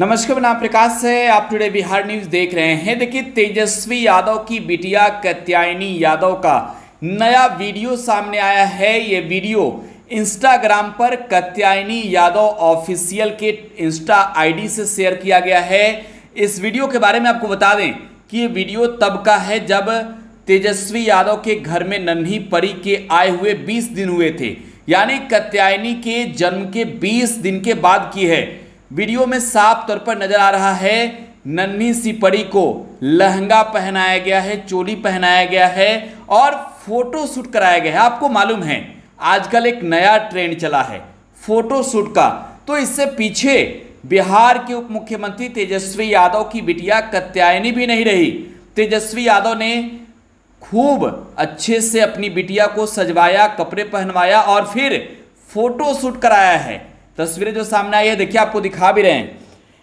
नमस्कार, मैं नाम प्रकाश है। आप टुडे बिहार न्यूज़ देख रहे हैं। देखिए, तेजस्वी यादव की बिटिया कत्यायनी यादव का नया वीडियो सामने आया है। ये वीडियो इंस्टाग्राम पर कत्यायनी यादव ऑफिशियल के इंस्टा आईडी से शेयर किया गया है। इस वीडियो के बारे में आपको बता दें कि ये वीडियो तब का है जब तेजस्वी यादव के घर में नन्ही परी के आए हुए 20 दिन हुए थे। यानी कत्यायनी के जन्म के 20 दिन के बाद की है। वीडियो में साफ़ तौर पर नज़र आ रहा है, नन्ही सी परी को लहंगा पहनाया गया है, चोली पहनाया गया है और फ़ोटो शूट कराया गया है। आपको मालूम है, आजकल एक नया ट्रेंड चला है, फ़ोटो शूट का। तो इससे पीछे बिहार के उप मुख्यमंत्री तेजस्वी यादव की बिटिया कत्यायनी भी नहीं रही। तेजस्वी यादव ने खूब अच्छे से अपनी बिटिया को सजवाया, कपड़े पहनवाया और फिर फ़ोटो शूट कराया है। तस्वीरें जो सामने आई है, देखिए आपको दिखा भी रहे हैं।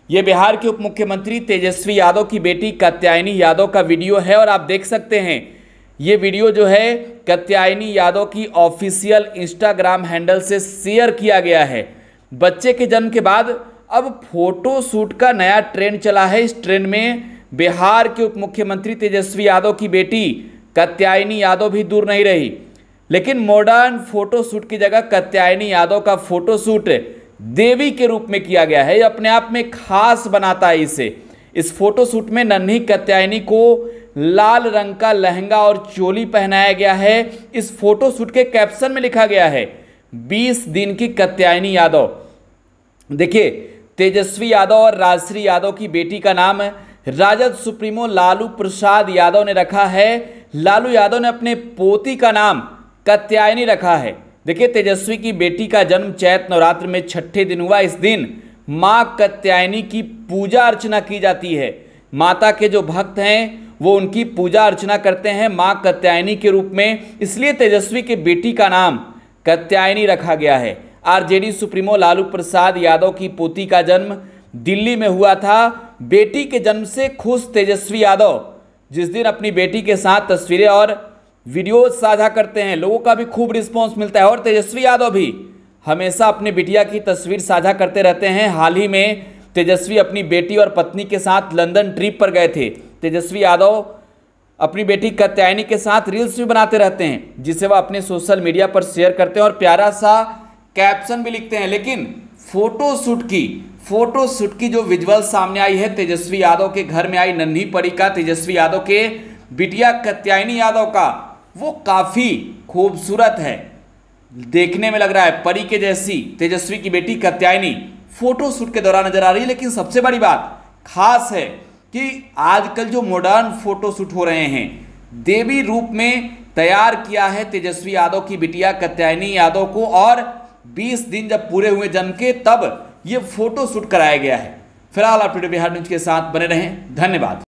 ये बिहार के उप मुख्यमंत्री तेजस्वी यादव की बेटी कत्यायनी यादव का वीडियो है और आप देख सकते हैं, ये वीडियो जो है, कत्यायनी यादव की ऑफिशियल इंस्टाग्राम हैंडल से शेयर किया गया है। बच्चे के जन्म के बाद अब फ़ोटो शूट का नया ट्रेंड चला है। इस ट्रेंड में बिहार के उप मुख्यमंत्री तेजस्वी यादव की बेटी कत्यायनी यादव भी दूर नहीं रही। लेकिन मॉडर्न फ़ोटो शूट की जगह कत्यायनी यादव का फ़ोटो शूट देवी के रूप में किया गया है। अपने आप में खास बनाता है इसे। इस फोटोशूट में नन्ही कत्यायनी को लाल रंग का लहंगा और चोली पहनाया गया है। इस फोटोशूट के कैप्शन में लिखा गया है 20 दिन की कत्यायनी यादव। देखिए, तेजस्वी यादव और राजश्री यादव की बेटी का नाम राजद सुप्रीमो लालू प्रसाद यादव ने रखा है। लालू यादव ने अपने पोती का नाम कत्यायनी रखा है। देखिए, तेजस्वी की बेटी का जन्म चैत नवरात्र में छठे दिन हुआ। इस दिन माँ कत्यायनी की पूजा अर्चना की जाती है। माता के जो भक्त हैं, वो उनकी पूजा अर्चना करते हैं माँ कत्यायनी के रूप में। इसलिए तेजस्वी की बेटी का नाम कत्यायनी रखा गया है। आरजेडी सुप्रीमो लालू प्रसाद यादव की पोती का जन्म दिल्ली में हुआ था। बेटी के जन्म से खुश तेजस्वी यादव, जिस दिन अपनी बेटी के साथ तस्वीरें और वीडियो साझा करते हैं, लोगों का भी खूब रिस्पॉन्स मिलता है और तेजस्वी यादव भी हमेशा अपनी बिटिया की तस्वीर साझा करते रहते हैं। हाल ही में तेजस्वी अपनी बेटी और पत्नी के साथ लंदन ट्रिप पर गए थे। तेजस्वी यादव अपनी बेटी कत्यायनी के साथ रील्स भी बनाते रहते हैं, जिसे वह अपने सोशल मीडिया पर शेयर करते हैं और प्यारा सा कैप्शन भी लिखते हैं। लेकिन फ़ोटो शूट की फ़ोटो शूट की जो विजुअल सामने आई है, तेजस्वी यादव के घर में आई नन्ही परी का, तेजस्वी यादव के बिटिया कत्यायनी यादव का वो काफ़ी खूबसूरत है। देखने में लग रहा है परी के जैसी, तेजस्वी की बेटी कत्यायनी। फ़ोटो शूट के दौरान नज़र आ रही है, लेकिन सबसे बड़ी बात खास है कि आजकल जो मॉडर्न फ़ोटो शूट हो रहे हैं, देवी रूप में तैयार किया है तेजस्वी यादव की बिटिया कत्यायनी यादव को, और 20 दिन जब पूरे हुए जन्म के, तब ये फ़ोटो शूट कराया गया है। फ़िलहाल आप टुडे बिहार न्यूज़ के साथ बने रहें। धन्यवाद।